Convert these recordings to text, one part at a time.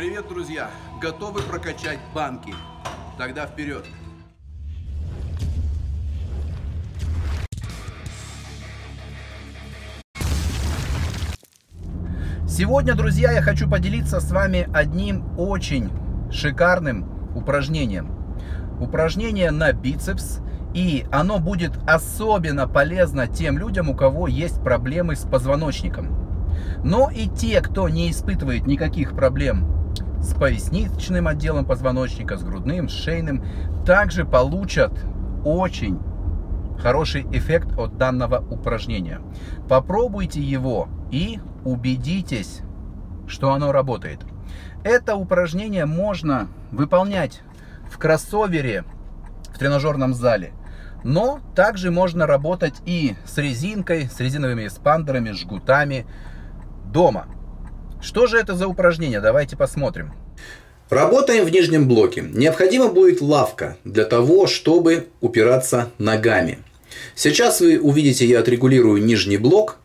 Привет, друзья! Готовы прокачать банки? Тогда вперед! Сегодня, друзья, я хочу поделиться с вами одним очень шикарным упражнением. Упражнение на бицепс. И оно будет особенно полезно тем людям, у кого есть проблемы с позвоночником. Но и те, кто не испытывает никаких проблем с поясничным отделом позвоночника, с грудным, с шейным, также получат очень хороший эффект от данного упражнения. Попробуйте его и убедитесь, что оно работает. Это упражнение можно выполнять в кроссовере в тренажерном зале. Но также можно работать и с резинкой, с резиновыми эспандерами, жгутами дома. Что же это за упражнение? Давайте посмотрим. Работаем в нижнем блоке. Необходима будет лавка для того, чтобы упираться ногами. Сейчас вы увидите, я отрегулирую нижний блок,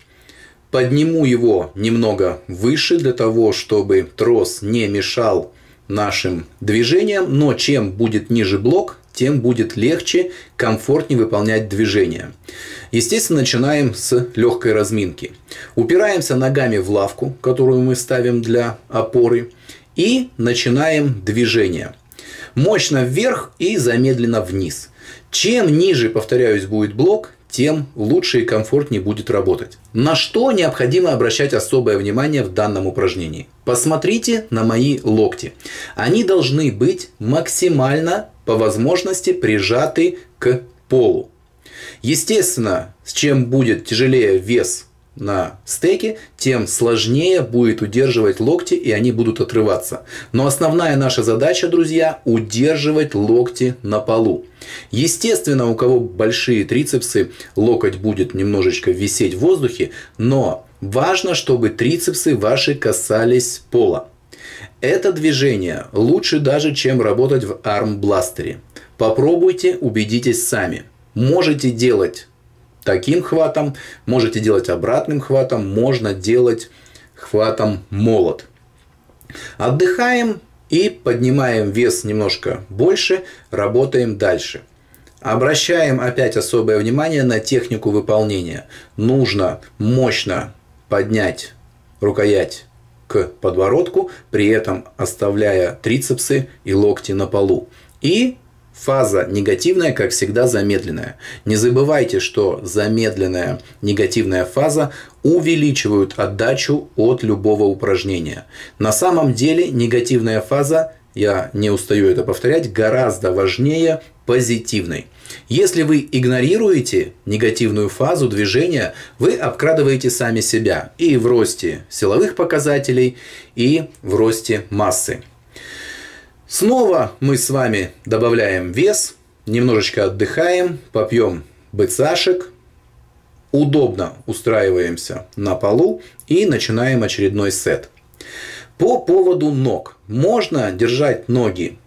подниму его немного выше для того, чтобы трос не мешал нашим движениям, но чем будет ниже блок, тем будет легче, комфортнее выполнять движение. Естественно, начинаем с легкой разминки. Упираемся ногами в лавку, которую мы ставим для опоры, и начинаем движение. Мощно вверх и замедленно вниз. Чем ниже, повторяюсь, будет блок, тем лучше и комфортнее будет работать. На что необходимо обращать особое внимание в данном упражнении? Посмотрите на мои локти. Они должны быть максимально по возможности прижаты к полу. Естественно, с чем будет тяжелее вес на стеке, тем сложнее будет удерживать локти, и они будут отрываться. Но основная наша задача, друзья, удерживать локти на полу. Естественно, у кого большие трицепсы, локоть будет немножечко висеть в воздухе, но важно, чтобы трицепсы ваши касались пола. Это движение лучше даже, чем работать в армбластере. Попробуйте, убедитесь сами. Можете делать таким хватом, можете делать обратным хватом, можно делать хватом молот. Отдыхаем и поднимаем вес немножко больше, работаем дальше. Обращаем опять особое внимание на технику выполнения. Нужно мощно поднять рукоять к подбородку, при этом оставляя трицепсы и локти на полу. И Фаза негативная, как всегда, замедленная. Не забывайте, что замедленная негативная фаза увеличивает отдачу от любого упражнения. На самом деле негативная фаза, я не устаю это повторять, гораздо важнее позитивной. Если вы игнорируете негативную фазу движения, вы обкрадываете сами себя и в росте силовых показателей, и в росте массы. Снова мы с вами добавляем вес, немножечко отдыхаем, попьем быцашек, удобно устраиваемся на полу и начинаем очередной сет. По поводу ног. Можно держать ноги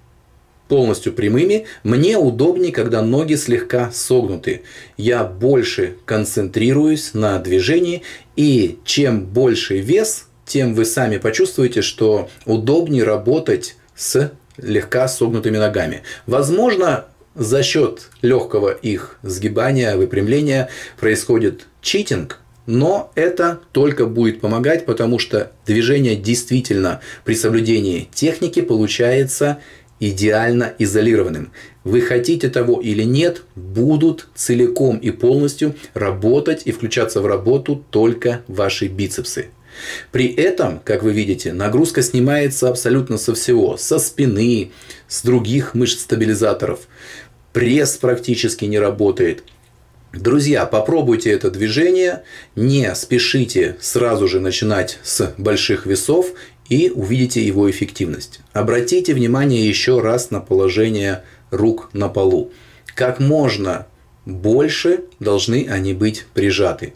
полностью прямыми. Мне удобнее, когда ноги слегка согнуты. Я больше концентрируюсь на движении. И чем больше вес, тем вы сами почувствуете, что удобнее работать с слегка согнутыми ногами. Возможно, за счет легкого их сгибания, выпрямления происходит читинг, но это только будет помогать, потому что движение действительно при соблюдении техники получается идеально изолированным. Вы хотите того или нет, будут целиком и полностью работать и включаться в работу только ваши бицепсы. При этом, как вы видите, нагрузка снимается абсолютно со всего. Со спины, с других мышц-стабилизаторов. Пресс практически не работает. Друзья, попробуйте это движение, не спешите сразу же начинать с больших весов и увидите его эффективность. Обратите внимание еще раз на положение рук на полу. Как можно больше должны они быть прижаты.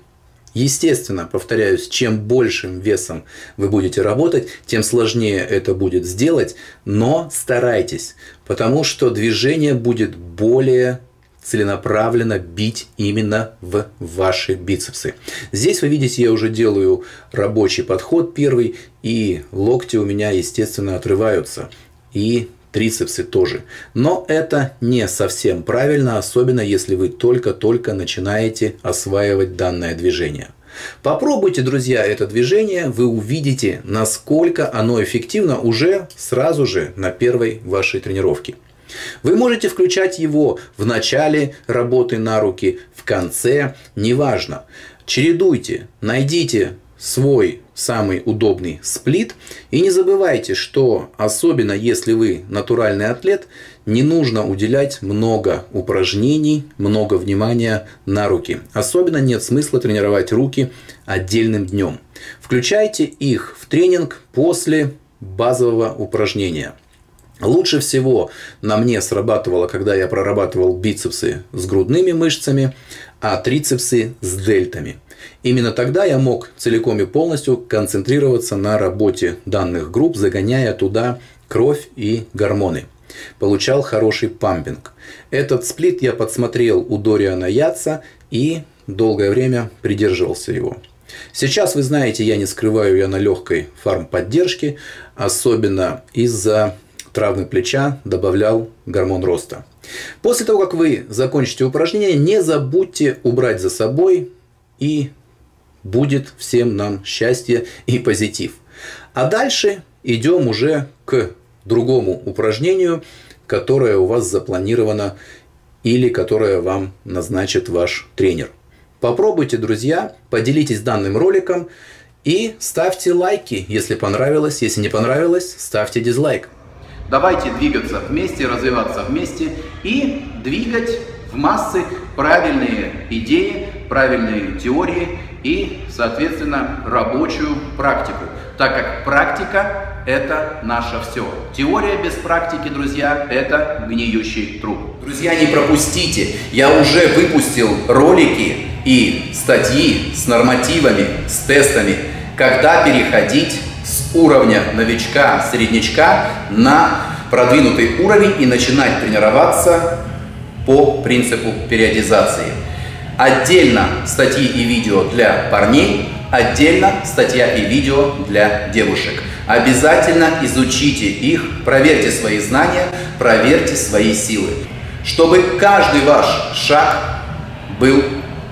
Естественно, повторяюсь, чем большим весом вы будете работать, тем сложнее это будет сделать, но старайтесь, потому что движение будет более целенаправленно бить именно в ваши бицепсы. Здесь вы видите, я уже делаю рабочий подход первый, и локти у меня, естественно, отрываются. И трицепсы тоже. Но это не совсем правильно, особенно если вы только-только начинаете осваивать данное движение. Попробуйте, друзья, это движение, вы увидите, насколько оно эффективно уже сразу же на первой вашей тренировке. Вы можете включать его в начале работы на руки, в конце, неважно. Чередуйте, найдите свой самый удобный сплит. И не забывайте, что особенно если вы натуральный атлет, не нужно уделять много упражнений, много внимания на руки. Особенно нет смысла тренировать руки отдельным днем. Включайте их в тренинг после базового упражнения. Лучше всего на мне срабатывало, когда я прорабатывал бицепсы с грудными мышцами, а трицепсы с дельтами. Именно тогда я мог целиком и полностью концентрироваться на работе данных групп, загоняя туда кровь и гормоны. Получал хороший пампинг. Этот сплит я подсмотрел у Дориана Яца и долгое время придерживался его. Сейчас, вы знаете, я не скрываю, я на легкой фармподдержке, особенно из-за травмы плеча добавлял гормон роста. После того, как вы закончите упражнение, не забудьте убрать за собой и будет всем нам счастье и позитив. А дальше идем уже к другому упражнению, которое у вас запланировано или которое вам назначит ваш тренер. Попробуйте, друзья, поделитесь данным роликом и ставьте лайки, если понравилось. Если не понравилось, ставьте дизлайк. Давайте двигаться вместе, развиваться вместе и двигать в массы правильные идеи, правильные теории и, соответственно, рабочую практику. Так как практика – это наше все. Теория без практики, друзья, это гниющий труп. Друзья, не пропустите, я уже выпустил ролики и статьи с нормативами, с тестами, когда переходить уровня новичка, среднячка на продвинутый уровень и начинать тренироваться по принципу периодизации. Отдельно статьи и видео для парней, отдельно статья и видео для девушек. Обязательно изучите их, проверьте свои знания, проверьте свои силы, чтобы каждый ваш шаг был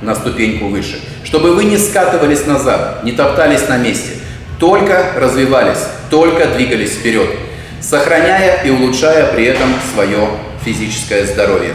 на ступеньку выше, чтобы вы не скатывались назад, не топтались на месте, только развивались, только двигались вперед, сохраняя и улучшая при этом свое физическое здоровье.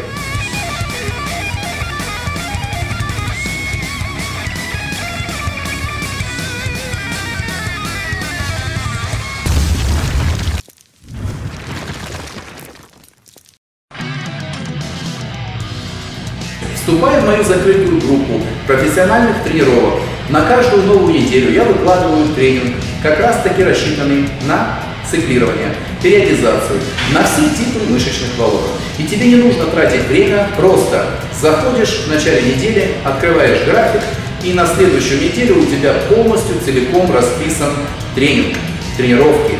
Вступай в мою закрытую группу профессиональных тренировок. На каждую новую неделю я выкладываю тренинг, как раз таки рассчитанный на циклирование, периодизацию, на все типы мышечных волокон. И тебе не нужно тратить время, просто заходишь в начале недели, открываешь график, и на следующую неделю у тебя полностью целиком расписан тренинг, тренировки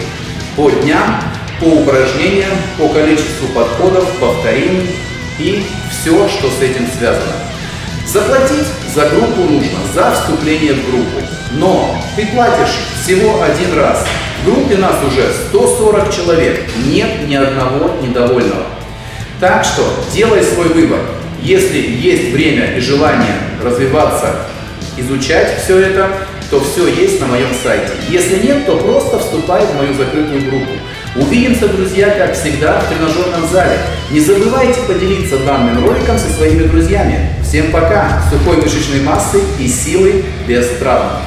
по дням, по упражнениям, по количеству подходов, повторений и все, что с этим связано. Заплатить за группу нужно, за вступление в группу. Но ты платишь всего один раз. В группе нас уже 140 человек. Нет ни одного недовольного. Так что делай свой выбор. Если есть время и желание развиваться, изучать все это, то все есть на моем сайте. Если нет, то просто вступай в мою закрытую группу. Увидимся, друзья, как всегда, в тренажерном зале. Не забывайте поделиться данным роликом со своими друзьями. Всем пока! Сухой мышечной массы и силы без травм.